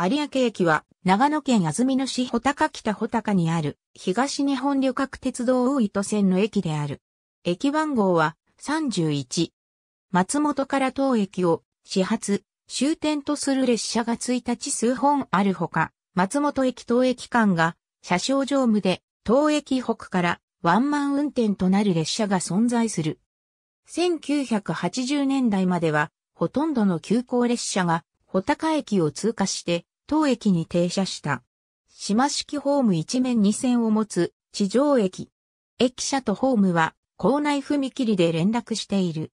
有明駅は長野県安曇野市穂高北穂高にある東日本旅客鉄道大糸線の駅である。駅番号は31。松本から当駅を始発、終点とする列車が1日数本あるほか、松本駅当駅間が車掌乗務で当駅北からワンマン運転となる列車が存在する。1980年代まではほとんどの急行列車が穂高駅を通過して当駅に停車した。島式ホーム一面二線を持つ地上駅。駅舎とホームは構内踏切で連絡している。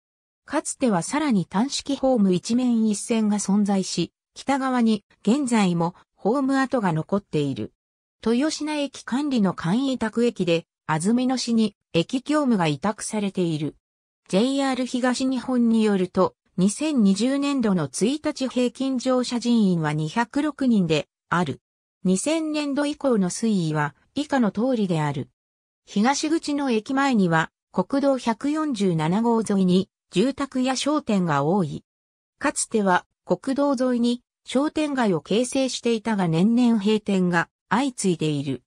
かつてはさらに単式ホーム一面一線が存在し、北側に現在もホーム跡が残っている。豊品駅管理の簡易宅駅で、安曇野市に駅業務が委託されている。JR 東日本によると、2020年度の1日平均乗車人員は206人である。2000年度以降の推移は以下の通りである。東口の駅前には国道147号沿いに住宅や商店が多い。かつては国道沿いに商店街を形成していたが年々閉店が相次いでいる。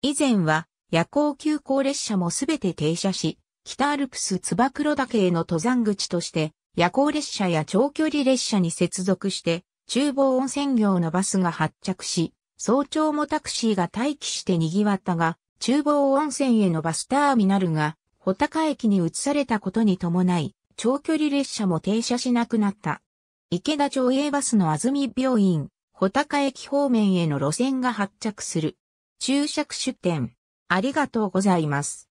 以前は夜行急行列車もすべて停車し、北アルプスつば九郎岳への登山口として夜行列車や長距離列車に接続して、中房温泉業のバスが発着し、早朝もタクシーが待機して賑わったが、中房温泉へのバスターミナルが、穂高駅に移されたことに伴い、長距離列車も停車しなくなった。池田町営バスの安住病院、穂高駅方面への路線が発着する。注釈出店。ありがとうございます。